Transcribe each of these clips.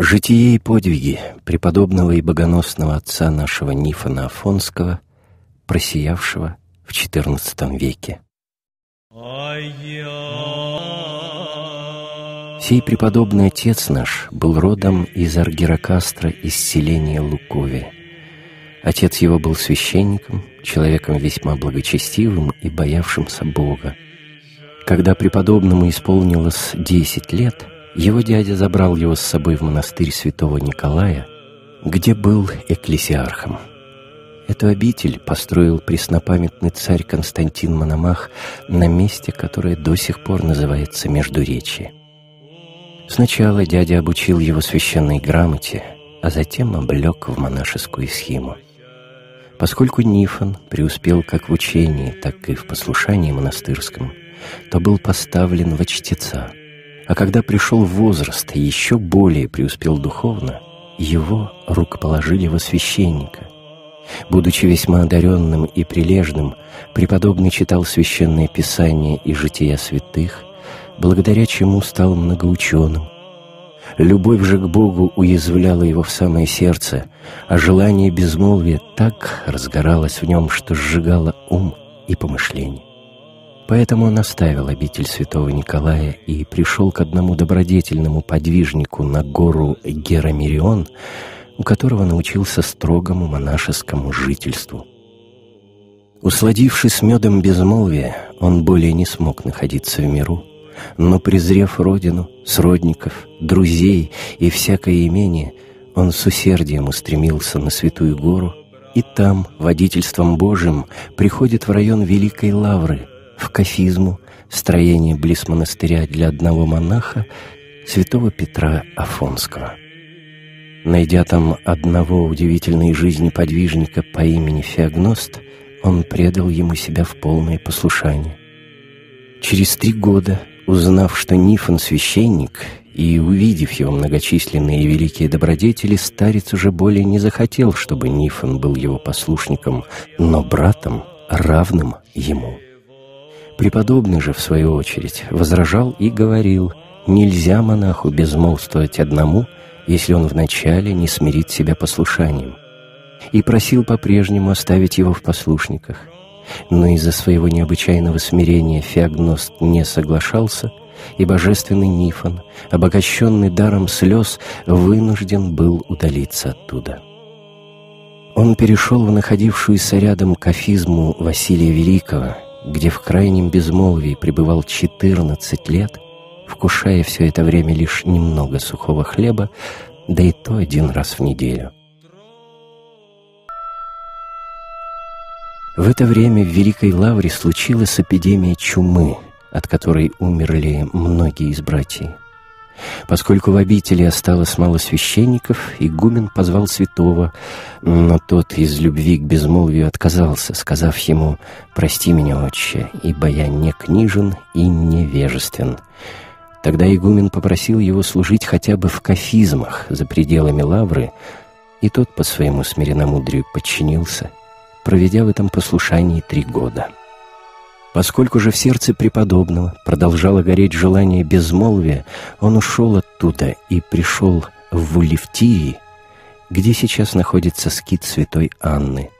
Житие и подвиги преподобного и богоносного отца нашего Нифона Афонского, просиявшего в XIV веке. Сей преподобный отец наш был родом из Аргирокастра из селения Лукови. Отец его был священником, человеком весьма благочестивым и боявшимся Бога. Когда преподобному исполнилось десять лет – его дядя забрал его с собой в монастырь святого Николая, где был экклесиархом. Эту обитель построил преснопамятный царь Константин Мономах на месте, которое до сих пор называется Междуречье. Сначала дядя обучил его священной грамоте, а затем облег в монашескую схему. Поскольку Нифон преуспел как в учении, так и в послушании монастырском, то был поставлен в чтеца – а когда пришел возраст и еще более преуспел духовно, его рукоположили во священника. Будучи весьма одаренным и прилежным, преподобный читал священное писание и жития святых, благодаря чему стал многоученым. Любовь же к Богу уязвляла его в самое сердце, а желание безмолвия так разгоралось в нем, что сжигало ум и помышление. Поэтому он оставил обитель святого Николая и пришел к одному добродетельному подвижнику на гору Герамирион, у которого научился строгому монашескому жительству. Усладившись медом безмолвия, он более не смог находиться в миру, но, презрев родину, сродников, друзей и всякое имение, он с усердием устремился на Святую Гору, и там, водительством Божьим, приходит в район Великой Лавры – в Кафизму, строение близ монастыря для одного монаха, святого Петра Афонского. Найдя там одного удивительной жизни подвижника по имени Феогност, он предал ему себя в полное послушание. Через три года, узнав, что Нифон священник, и увидев его многочисленные и великие добродетели, старец уже более не захотел, чтобы Нифон был его послушником, но братом, равным ему. Преподобный же, в свою очередь, возражал и говорил, нельзя монаху безмолвствовать одному, если он вначале не смирит себя послушанием, и просил по-прежнему оставить его в послушниках. Но из-за своего необычайного смирения Феогност не соглашался, и божественный Нифон, обогащенный даром слез, вынужден был удалиться оттуда. Он перешел в находившуюся рядом кафизму Василия Великого — где в крайнем безмолвии пребывал 14 лет, вкушая все это время лишь немного сухого хлеба, да и то один раз в неделю. В это время в Великой Лавре случилась эпидемия чумы, от которой умерли многие из братьев. Поскольку в обители осталось мало священников, игумен позвал святого, но тот из любви к безмолвию отказался, сказав ему «Прости меня, отче, ибо я не книжен и невежествен». Тогда игумен попросил его служить хотя бы в кафизмах за пределами лавры, и тот по своему смиренномудрию подчинился, проведя в этом послушании три года. Поскольку же в сердце преподобного продолжало гореть желание безмолвия, он ушел оттуда и пришел в Вулевтирии, где сейчас находится скит святой Анны.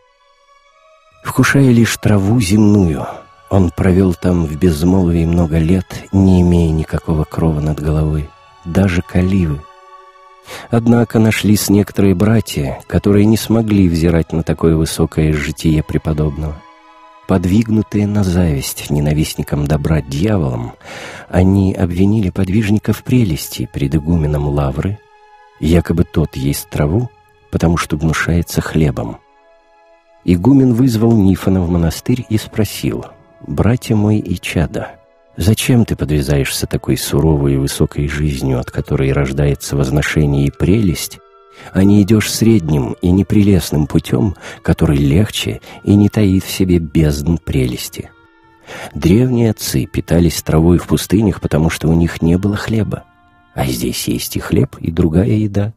Вкушая лишь траву земную, он провел там в безмолвии много лет, не имея никакого крова над головой, даже каливы. Однако нашлись некоторые братья, которые не смогли взирать на такое высокое житие преподобного. Подвигнутые на зависть ненавистникам добра дьяволом, они обвинили подвижника в прелести пред игуменом Лавры, якобы тот есть траву, потому что гнушается хлебом. Игумен вызвал Нифона в монастырь и спросил, «Братья мой и чада, зачем ты подвязаешься такой суровой и высокой жизнью, от которой рождается возношение и прелесть, а не идешь средним и непрелестным путем, который легче и не таит в себе бездн прелести. Древние отцы питались травой в пустынях, потому что у них не было хлеба. А здесь есть и хлеб, и другая еда.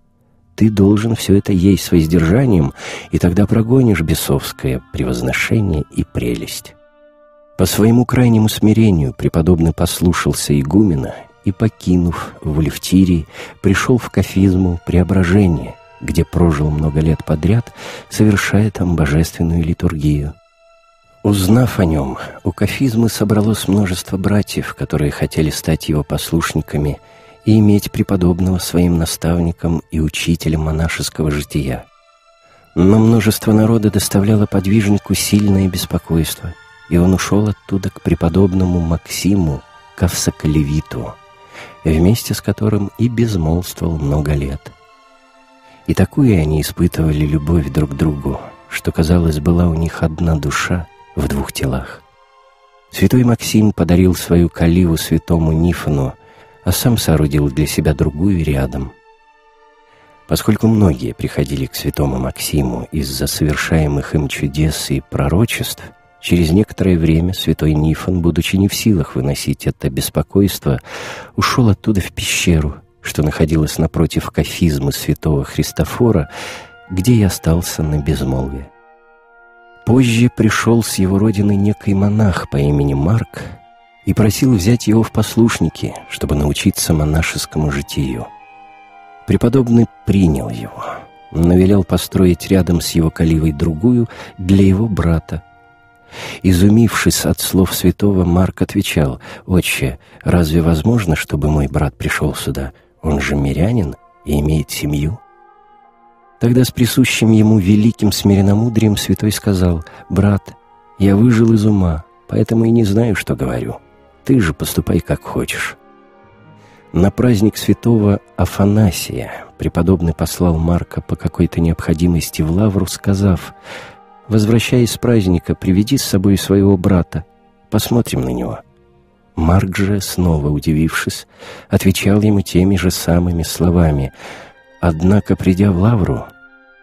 Ты должен все это есть с воздержанием, и тогда прогонишь бесовское превозношение и прелесть. По своему крайнему смирению преподобный послушался игумена и, покинув в Левтирии, пришел в Кафизму Преображение, где прожил много лет подряд, совершая там божественную литургию. Узнав о нем, у Кафизмы собралось множество братьев, которые хотели стать его послушниками и иметь преподобного своим наставником и учителем монашеского жития. Но множество народа доставляло подвижнику сильное беспокойство, и он ушел оттуда к преподобному Максиму Кавсакалевиту, вместе с которым и безмолвствовал много лет. И такую они испытывали любовь друг к другу, что, казалось, была у них одна душа в двух телах. Святой Максим подарил свою каливу святому Нифону, а сам соорудил для себя другую рядом. Поскольку многие приходили к святому Максиму из-за совершаемых им чудес и пророчеств, через некоторое время святой Нифон, будучи не в силах выносить это беспокойство, ушел оттуда в пещеру, что находилась напротив кафизмы святого Христофора, где и остался на безмолвие. Позже пришел с его родины некий монах по имени Марк и просил взять его в послушники, чтобы научиться монашескому житию. Преподобный принял его, но велел построить рядом с его каливой другую для его брата. Изумившись от слов святого, Марк отвечал, «Отче, разве возможно, чтобы мой брат пришел сюда? Он же мирянин и имеет семью». Тогда с присущим ему великим смиренномудрием святой сказал, «Брат, я выжил из ума, поэтому и не знаю, что говорю. Ты же поступай, как хочешь». На праздник святого Афанасия преподобный послал Марка по какой-то необходимости в Лавру, сказав, «Возвращаясь с праздника, приведи с собой своего брата, посмотрим на него». Марк же, снова удивившись, отвечал ему теми же самыми словами — Однако, придя в Лавру,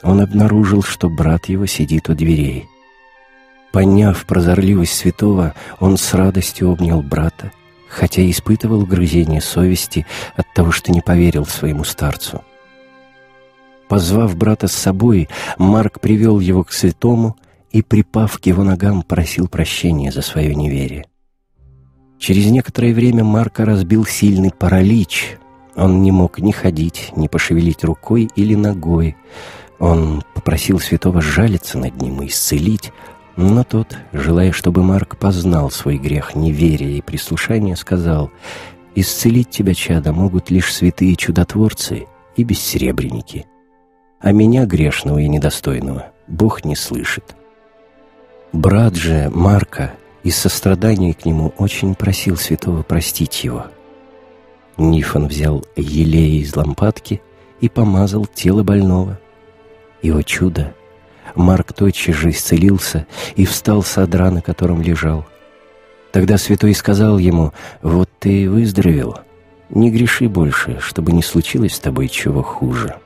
он обнаружил, что брат его сидит у дверей. Поняв прозорливость святого, он с радостью обнял брата, хотя испытывал грызение совести от того, что не поверил своему старцу. Позвав брата с собой, Марк привел его к святому и, припав к его ногам, просил прощения за свое неверие. Через некоторое время Марка разбил сильный паралич, он не мог ни ходить, ни пошевелить рукой или ногой. Он попросил святого жалиться над ним и исцелить, но тот, желая, чтобы Марк познал свой грех неверия и прислушания, сказал, «Исцелить тебя, чада, могут лишь святые чудотворцы и бессеребренники, а меня, грешного и недостойного, Бог не слышит». Брат же Марка из сострадания к нему очень просил святого простить его – Нифон взял елея из лампадки и помазал тело больного. И, о чудо, Марк тотчас же исцелился и встал с одра, на котором лежал. Тогда святой сказал ему, «Вот ты выздоровел, не греши больше, чтобы не случилось с тобой чего хуже».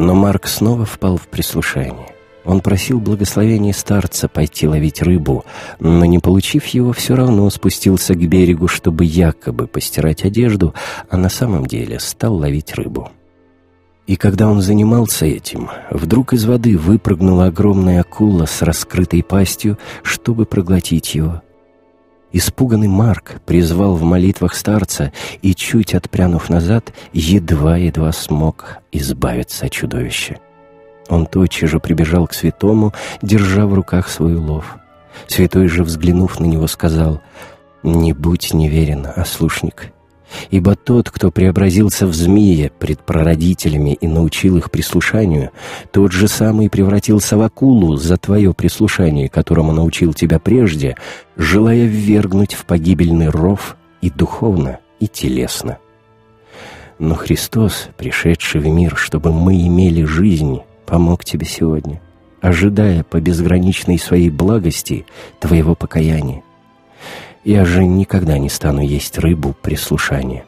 Но Марк снова впал в прислушание. Он просил благословения старца пойти ловить рыбу, но, не получив его, все равно спустился к берегу, чтобы якобы постирать одежду, а на самом деле стал ловить рыбу. И когда он занимался этим, вдруг из воды выпрыгнула огромная акула с раскрытой пастью, чтобы проглотить его. Испуганный Марк призвал в молитвах старца и, чуть отпрянув назад, едва-едва смог избавиться от чудовища. Он тотчас же прибежал к святому, держа в руках свой улов. Святой же, взглянув на него, сказал, «Не будь неверен, ослушник, ибо тот, кто преобразился в змея пред прародителями и научил их прислушанию, тот же самый превратился в акулу за твое прислушание, которому научил тебя прежде, желая ввергнуть в погибельный ров и духовно, и телесно». Но Христос, пришедший в мир, чтобы мы имели жизнь, помог тебе сегодня, ожидая по безграничной своей благости твоего покаяния. Я же никогда не стану есть рыбу при слушании».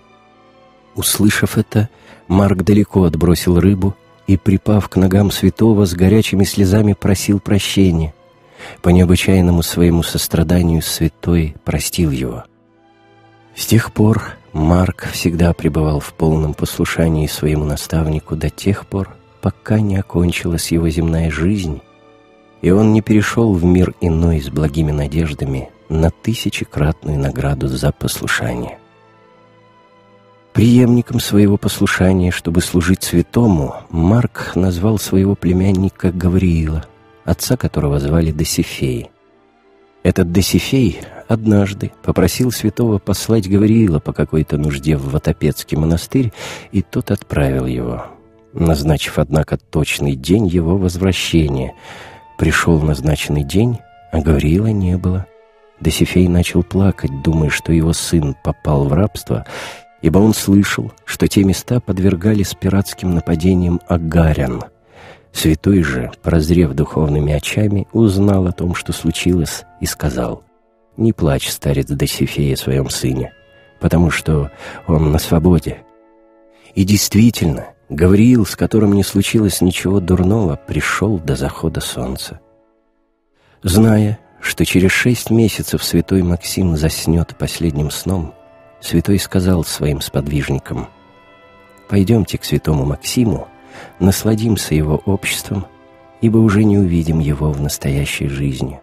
Услышав это, Марк далеко отбросил рыбу и, припав к ногам святого, с горячими слезами просил прощения. По необычайному своему состраданию святой простил его. С тех пор Марк всегда пребывал в полном послушании своему наставнику до тех пор, пока не окончилась его земная жизнь, и он не перешел в мир иной с благими надеждами на тысячекратную награду за послушание. Преемником своего послушания, чтобы служить святому, Марк назвал своего племянника Гавриила, отца которого звали Досифей. Этот Досифей однажды попросил святого послать Гавриила по какой-то нужде в Ватопецкий монастырь, и тот отправил его, назначив, однако, точный день его возвращения. Пришел назначенный день, а Гавриила не было. Досифей начал плакать, думая, что его сын попал в рабство, ибо он слышал, что те места подвергались пиратским нападениям агарян. Святой же, прозрев духовными очами, узнал о том, что случилось, и сказал, «Не плачь, старец Досифей, о своем сыне, потому что он на свободе». И действительно, Гавриил, с которым не случилось ничего дурного, пришел до захода солнца. Зная, что через шесть месяцев святой Максим заснет последним сном, святой сказал своим сподвижникам, «Пойдемте к святому Максиму, насладимся его обществом, ибо уже не увидим его в настоящей жизни».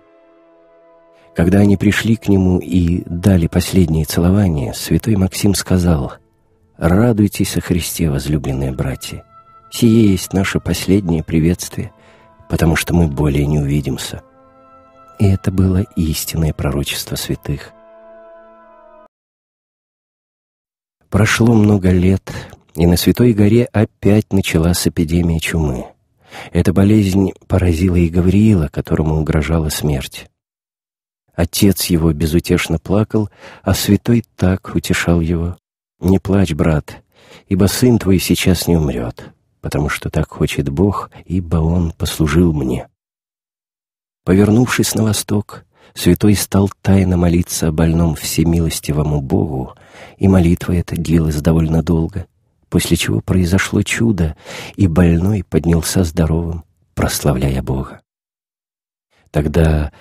Когда они пришли к нему и дали последнее целование, святой Максим сказал, «Радуйтесь о Христе, возлюбленные братья, сие есть наше последнее приветствие, потому что мы более не увидимся». И это было истинное пророчество святых. Прошло много лет, и на Святой горе опять началась эпидемия чумы. Эта болезнь поразила и Гавриила, которому угрожала смерть. Отец его безутешно плакал, а святой так утешал его. «Не плачь, брат, ибо сын твой сейчас не умрет, потому что так хочет Бог, ибо он послужил мне». Повернувшись на восток, святой стал тайно молиться о больном всемилостивому Богу, и молитва эта длилась довольно долго, после чего произошло чудо, и больной поднялся здоровым, прославляя Бога. Тогда,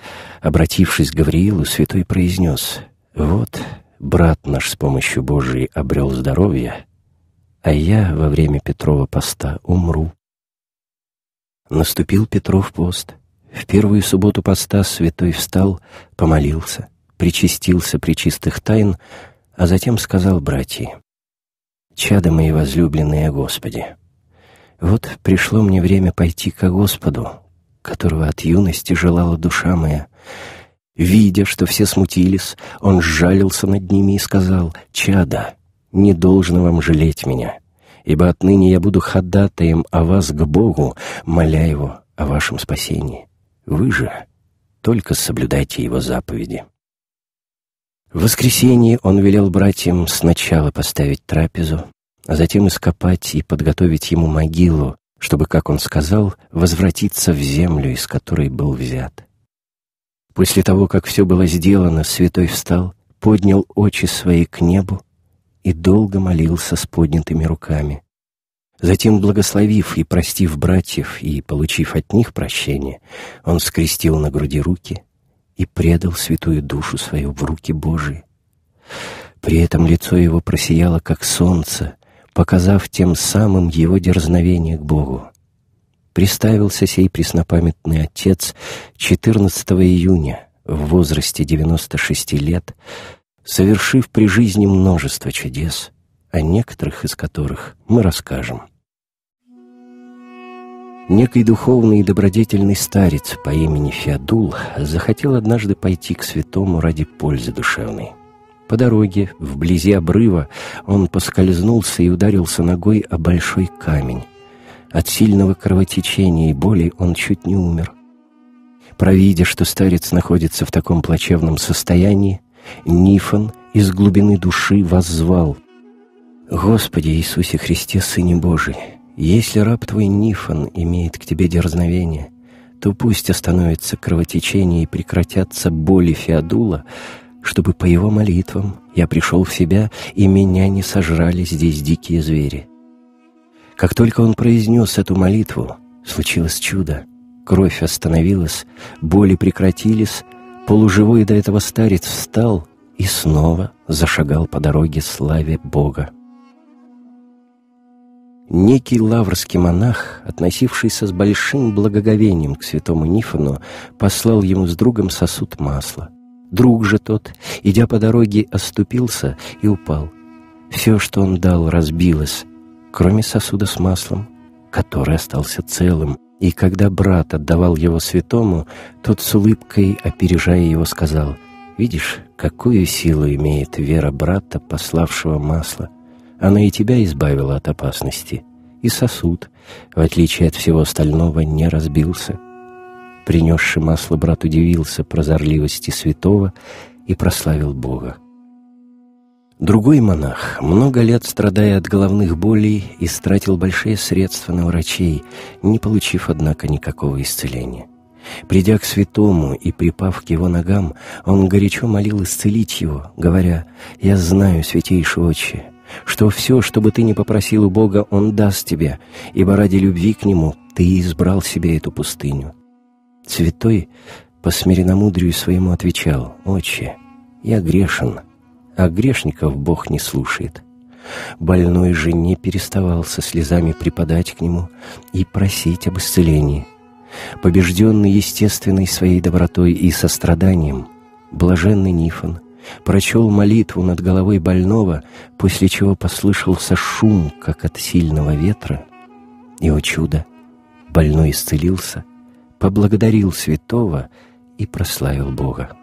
обратившись к Гавриилу, святой произнес, «Вот, брат наш с помощью Божией обрел здоровье, а я во время Петрова поста умру». Наступил Петров пост, в первую субботу поста святой встал, помолился, причастился при чистых тайн, а затем сказал братьям, «Чада мои возлюбленные Господи, вот пришло мне время пойти ко Господу, которого от юности желала душа моя. Видя, что все смутились, он сжалился над ними и сказал, «Чада, не должно вам жалеть меня, ибо отныне я буду ходатаем о вас к Богу, моля Его о вашем спасении». Вы же только соблюдайте его заповеди. В воскресенье он велел братьям сначала поставить трапезу, а затем ископать и подготовить ему могилу, чтобы, как он сказал, возвратиться в землю, из которой был взят. После того, как все было сделано, святой встал, поднял очи свои к небу и долго молился с поднятыми руками. Затем, благословив и простив братьев и получив от них прощение, он скрестил на груди руки и предал святую душу свою в руки Божии. При этом лицо его просияло, как солнце, показав тем самым его дерзновение к Богу. Приставился сей преснопамятный отец 14 июня в возрасте 96 лет, совершив при жизни множество чудес — о некоторых из которых мы расскажем. Некий духовный и добродетельный старец по имени Феодул захотел однажды пойти к святому ради пользы душевной. По дороге, вблизи обрыва, он поскользнулся и ударился ногой о большой камень. От сильного кровотечения и боли он чуть не умер. Провидя, что старец находится в таком плачевном состоянии, Нифон из глубины души воззвал — Господи Иисусе Христе, Сыне Божий, если раб Твой Нифон имеет к Тебе дерзновение, то пусть остановится кровотечение и прекратятся боли Феодула, чтобы по его молитвам я пришел в себя, и меня не сожрали здесь дикие звери. Как только он произнес эту молитву, случилось чудо. Кровь остановилась, боли прекратились, полуживой до этого старец встал и снова зашагал по дороге славе Бога. Некий лаврский монах, относившийся с большим благоговением к святому Нифону, послал ему с другом сосуд масла. Друг же тот, идя по дороге, оступился и упал. Все, что он дал, разбилось, кроме сосуда с маслом, который остался целым, и когда брат отдавал его святому, тот с улыбкой, опережая его, сказал, «Видишь, какую силу имеет вера брата, пославшего масло. Она и тебя избавила от опасности. И сосуд, в отличие от всего остального, не разбился». Принесший масло брат удивился прозорливости святого и прославил Бога. Другой монах, много лет страдая от головных болей, истратил большие средства на врачей, не получив, однако, никакого исцеления. Придя к святому и припав к его ногам, он горячо молил исцелить его, говоря, «Я знаю, святейший отче, что все, что бы ты ни попросил у Бога, Он даст тебе, ибо ради любви к Нему ты избрал себе эту пустыню». Святой по смиренномудрию своему отвечал, «Отче, я грешен, а грешников Бог не слушает. Больной же не переставал со слезами припадать к нему и просить об исцелении. Побежденный естественной своей добротой и состраданием, блаженный Нифон прочел молитву над головой больного, после чего послышался шум, как от сильного ветра. И, о чудо, больной исцелился, поблагодарил святого и прославил Бога.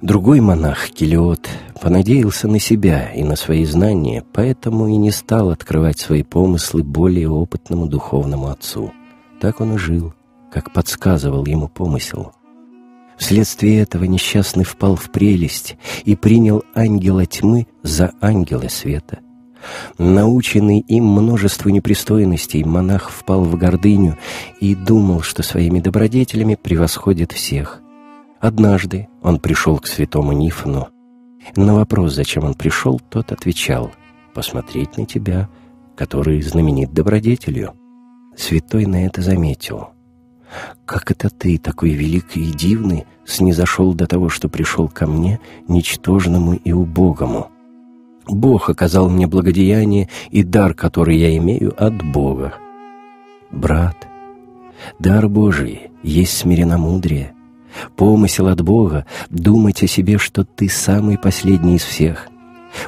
Другой монах, Келиот, понадеялся на себя и на свои знания, поэтому и не стал открывать свои помыслы более опытному духовному отцу. Так он и жил, как подсказывал ему помысел. Вследствие этого несчастный впал в прелесть и принял ангела тьмы за ангела света. Наученный им множеству непристойностей, монах впал в гордыню и думал, что своими добродетелями превосходит всех. Однажды он пришел к святому Нифону. На вопрос, зачем он пришел, тот отвечал «Посмотреть на тебя, который знаменит добродетелью». Святой на это заметил. «Как это ты, такой великий и дивный, снизошел до того, что пришел ко мне, ничтожному и убогому? Бог оказал мне благодеяние и дар, который я имею от Бога. Брат, дар Божий есть смиренномудрие, Помысел от Бога — думать о себе, что ты самый последний из всех.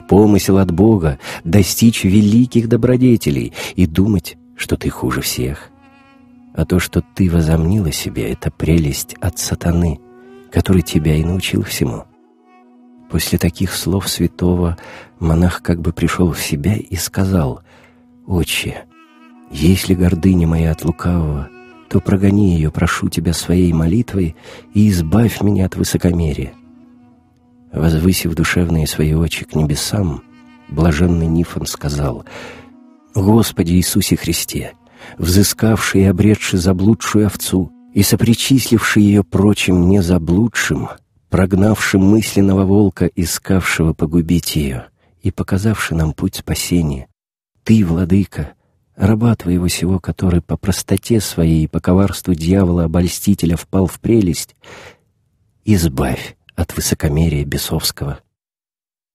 Помысел от Бога — достичь великих добродетелей и думать, что ты хуже всех. А то, что ты возомнил о себе, — это прелесть от сатаны, который тебя и научил всему. После таких слов святого монах как бы пришел в себя и сказал, «Отче, если гордыня моя от лукавого, то прогони ее, прошу тебя, своей молитвой и избавь меня от высокомерия». Возвысив душевные свои очи к небесам, блаженный Нифон сказал, «Господи Иисусе Христе, взыскавший и обретший заблудшую овцу и сопричисливший ее прочим незаблудшим, прогнавший мысленного волка, искавшего погубить ее, и показавший нам путь спасения, Ты, Владыка, раба твоего сего, который по простоте своей и по коварству дьявола-обольстителя впал в прелесть, избавь от высокомерия бесовского.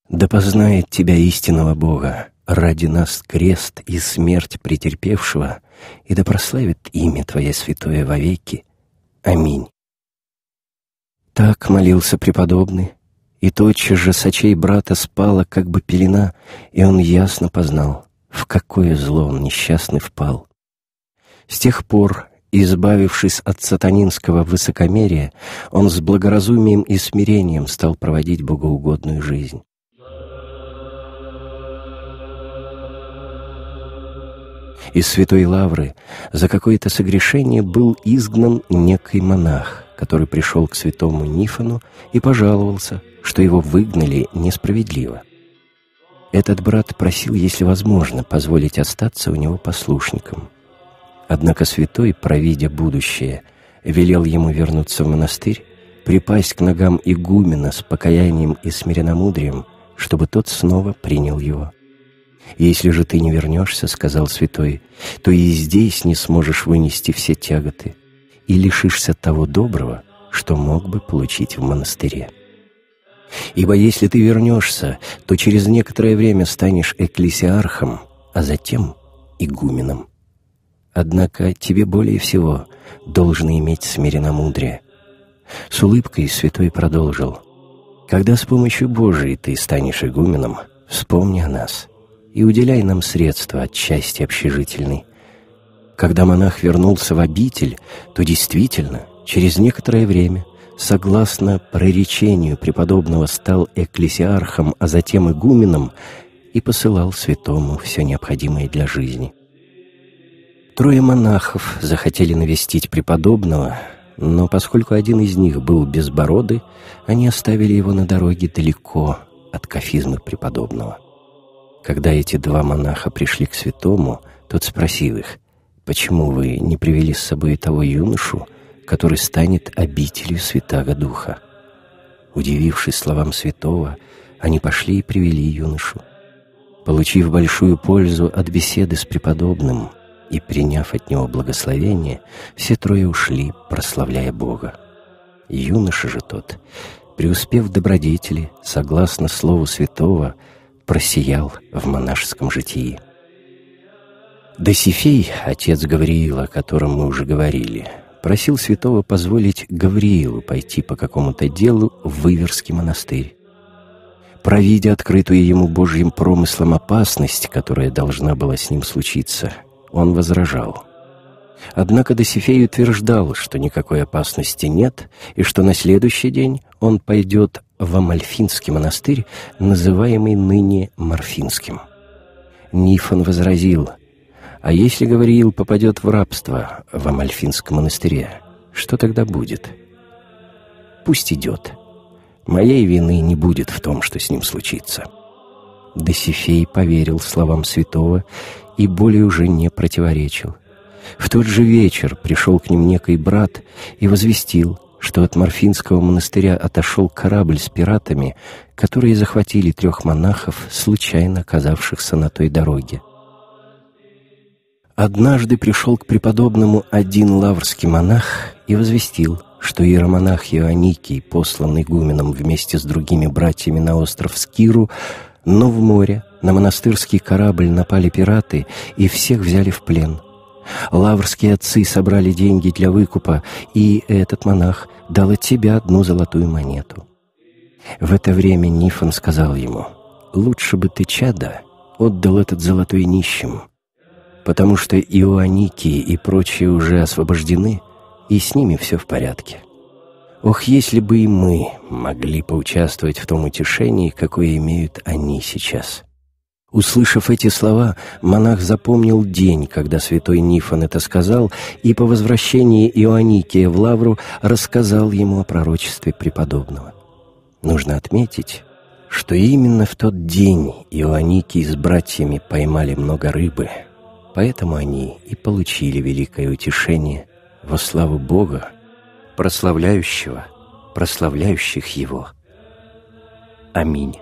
Да познает тебя истинного Бога, ради нас крест и смерть претерпевшего, и да прославит имя Твое святое вовеки. Аминь. Так молился преподобный, и тотчас же сочей брата спала, как бы пелена, и он ясно познал — в какое зло он несчастный впал. С тех пор, избавившись от сатанинского высокомерия, он с благоразумием и смирением стал проводить богоугодную жизнь. Из Святой Лавры за какое-то согрешение был изгнан некий монах, который пришел к святому Нифону и пожаловался, что его выгнали несправедливо. Этот брат просил, если возможно, позволить остаться у него послушником. Однако святой, провидя будущее, велел ему вернуться в монастырь, припасть к ногам игумена с покаянием и смиренномудрием, чтобы тот снова принял его. «Если же ты не вернешься, — сказал святой, — то и здесь не сможешь вынести все тяготы и лишишься того доброго, что мог бы получить в монастыре». Ибо если ты вернешься, то через некоторое время станешь экклесиархом, а затем игуменом. Однако тебе более всего должно иметь смиренномудрие. С улыбкой святой продолжил. Когда с помощью Божией ты станешь игуменом, вспомни о нас и уделяй нам средства от части общежительной. Когда монах вернулся в обитель, то действительно, через некоторое время, согласно проречению преподобного, стал экклесиархом, а затем игуменом, и посылал святому все необходимое для жизни. Трое монахов захотели навестить преподобного, но поскольку один из них был безбородый, они оставили его на дороге далеко от кафизмы преподобного. Когда эти два монаха пришли к святому, тот спросил их, «Почему вы не привели с собой того юношу, который станет обителью Святаго Духа?» Удивившись словам святого, они пошли и привели юношу. Получив большую пользу от беседы с преподобным и приняв от него благословение, все трое ушли, прославляя Бога. Юноша же тот, преуспев в добродетели, согласно слову святого, просиял в монашеском житии. Досифей, отец Гавриила, о котором мы уже говорили, просил святого позволить Гавриилу пойти по какому-то делу в Выверский монастырь. Провидя открытую ему Божьим промыслом опасность, которая должна была с ним случиться, он возражал. Однако Досифей утверждал, что никакой опасности нет, и что на следующий день он пойдет в Амальфинский монастырь, называемый ныне Марфинским. Нифон возразил, «А если Гавриил попадет в рабство в Амальфинском монастыре, что тогда будет?» «Пусть идет», Моей вины не будет в том, что с ним случится». Досифей поверил словам святого и более уже не противоречил. В тот же вечер пришел к ним некий брат и возвестил, что от Морфинского монастыря отошел корабль с пиратами, которые захватили трех монахов, случайно оказавшихся на той дороге. Однажды пришел к преподобному один лаврский монах и возвестил, что иеромонах Иоанникий, посланный игуменом вместе с другими братьями на остров Скиру, но в море на монастырский корабль напали пираты и всех взяли в плен. Лаврские отцы собрали деньги для выкупа, и этот монах дал от себя одну золотую монету. В это время Нифон сказал ему, «Лучше бы ты, чада, отдал этот золотой нищим, потому что Иоанники и прочие уже освобождены, и с ними все в порядке. Ох, если бы и мы могли поучаствовать в том утешении, какое имеют они сейчас. Услышав эти слова, монах запомнил день, когда святой Нифон это сказал, и по возвращении Иоанникия в Лавру рассказал ему о пророчестве преподобного. Нужно отметить, что именно в тот день Иоанникий с братьями поймали много рыбы, поэтому они и получили великое утешение во славу Бога, прославляющего, прославляющих Его. Аминь.